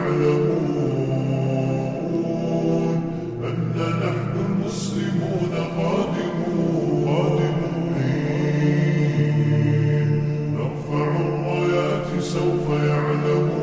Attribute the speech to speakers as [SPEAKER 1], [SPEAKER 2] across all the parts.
[SPEAKER 1] يعلمون أن نحن المسلمون نرفع الرايات سوف يعلمون.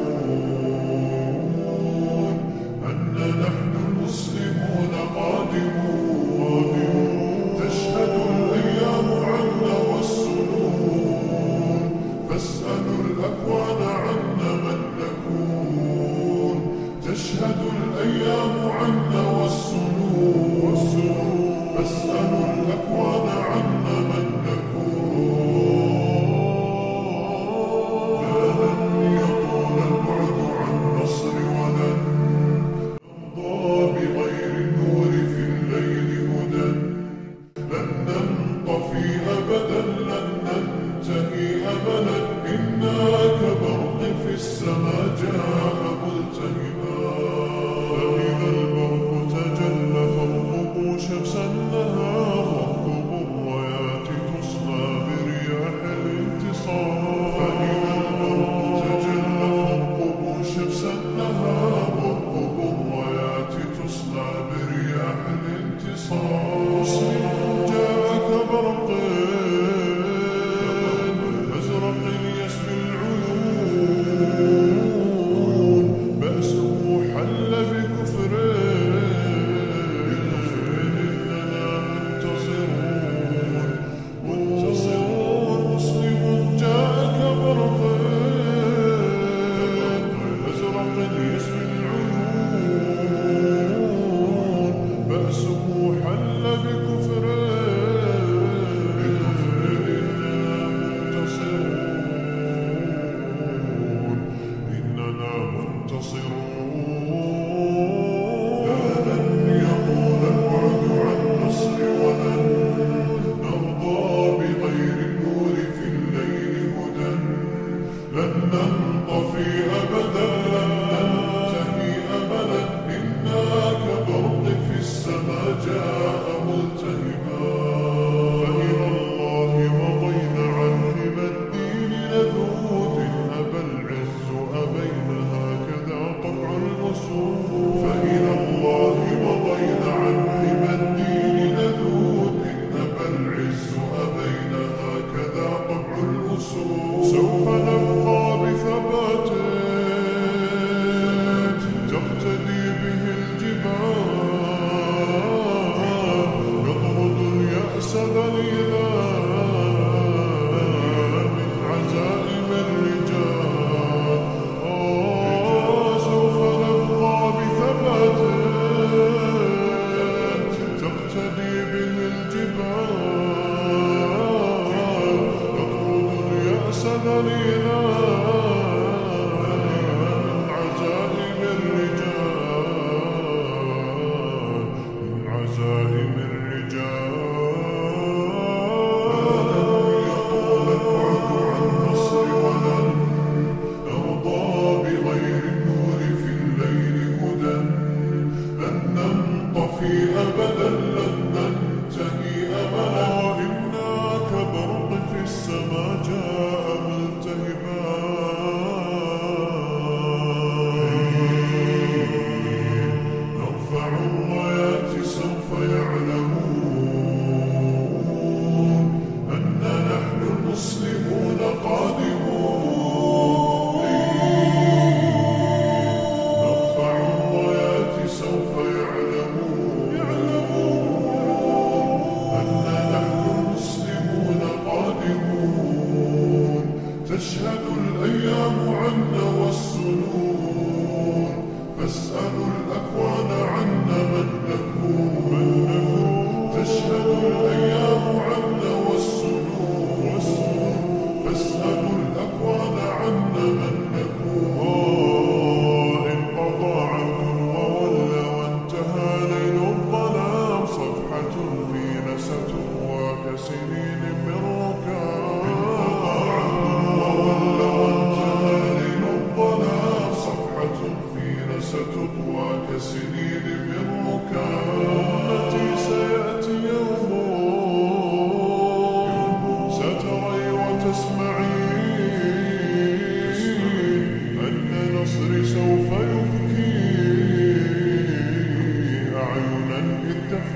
[SPEAKER 1] الرسول فإلى الله مضينا. عنه به الجبال تقود اليأس ذليلا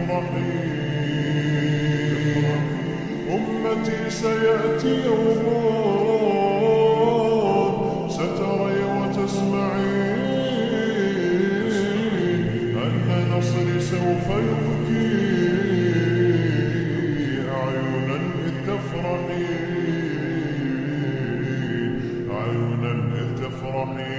[SPEAKER 1] افرح أمتي سيأتي يوم ستري وتسمعين أن نصري سوف يبكي أعينا إذ تفرحين أعينا إذ تفرحين